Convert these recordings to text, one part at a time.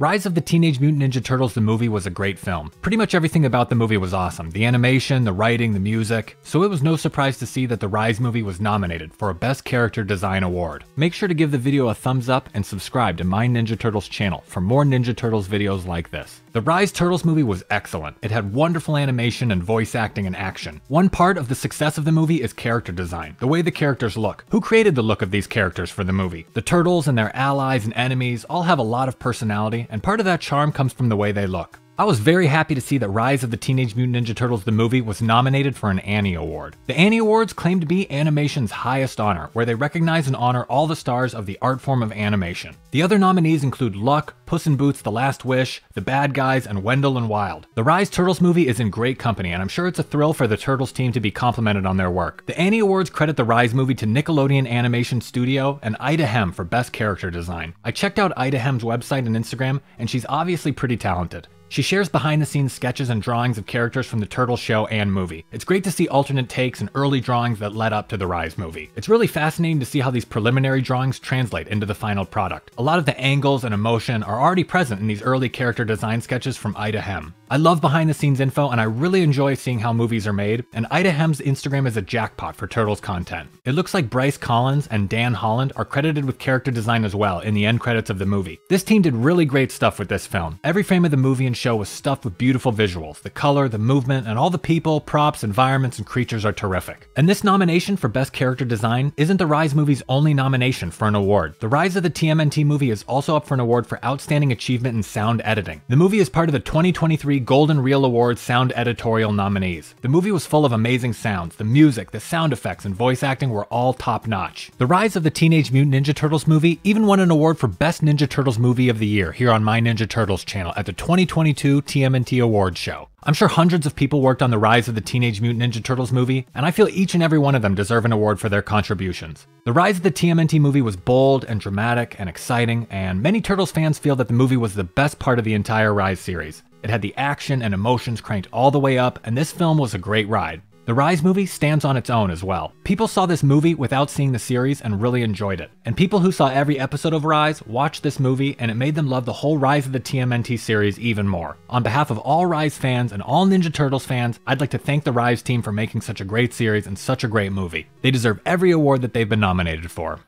Rise of the Teenage Mutant Ninja Turtles the movie was a great film. Pretty much everything about the movie was awesome. The animation, the writing, the music. So it was no surprise to see that the Rise movie was nominated for a Best Character Design award. Make sure to give the video a thumbs up and subscribe to my Ninja Turtles channel for more Ninja Turtles videos like this. The Rise Turtles movie was excellent. It had wonderful animation and voice acting and action. One part of the success of the movie is character design, the way the characters look. Who created the look of these characters for the movie? The turtles and their allies and enemies all have a lot of personality and part of that charm comes from the way they look. I was very happy to see that Rise of the Teenage Mutant Ninja Turtles the movie was nominated for an Annie Award. The Annie Awards claim to be animation's highest honor, where they recognize and honor all the stars of the art form of animation. The other nominees include Luck, Puss in Boots The Last Wish, The Bad Guys, and Wendell and Wild. The Rise Turtles movie is in great company, and I'm sure it's a thrill for the Turtles team to be complimented on their work. The Annie Awards credit the Rise movie to Nickelodeon Animation Studio and Ida Hem for Best Character Design. I checked out Ida Hem's website and Instagram, and she's obviously pretty talented. She shares behind the scenes sketches and drawings of characters from the Turtle show and movie. It's great to see alternate takes and early drawings that led up to the Rise movie. It's really fascinating to see how these preliminary drawings translate into the final product. A lot of the angles and emotion are already present in these early character design sketches from Ida Hem. I love behind the scenes info and I really enjoy seeing how movies are made, and Ida Hem's Instagram is a jackpot for Turtles content. It looks like Bryce Collins and Dan Holland are credited with character design as well in the end credits of the movie. This team did really great stuff with this film. Every frame of the movie and show was stuffed with beautiful visuals. The color, the movement, and all the people, props, environments, and creatures are terrific. And this nomination for Best Character Design isn't the Rise movie's only nomination for an award. The Rise of the TMNT movie is also up for an award for Outstanding Achievement in Sound Editing. The movie is part of the 2023 Golden Reel Awards Sound Editorial nominees. The movie was full of amazing sounds. The music, the sound effects, and voice acting were all top notch. The Rise of the Teenage Mutant Ninja Turtles movie even won an award for Best Ninja Turtles Movie of the Year here on My Ninja Turtles channel at the 2022 TMNT Awards show. I'm sure hundreds of people worked on the Rise of the Teenage Mutant Ninja Turtles movie, and I feel each and every one of them deserve an award for their contributions. The Rise of the TMNT movie was bold and dramatic and exciting, and many Turtles fans feel that the movie was the best part of the entire Rise series. It had the action and emotions cranked all the way up, and this film was a great ride. The Rise movie stands on its own as well. People saw this movie without seeing the series and really enjoyed it. And people who saw every episode of Rise watched this movie and it made them love the whole Rise of the TMNT series even more. On behalf of all Rise fans and all Ninja Turtles fans, I'd like to thank the Rise team for making such a great series and such a great movie. They deserve every award that they've been nominated for.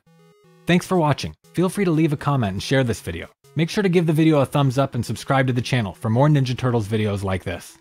Thanks for watching. Feel free to leave a comment and share this video. Make sure to give the video a thumbs up and subscribe to the channel for more Ninja Turtles videos like this.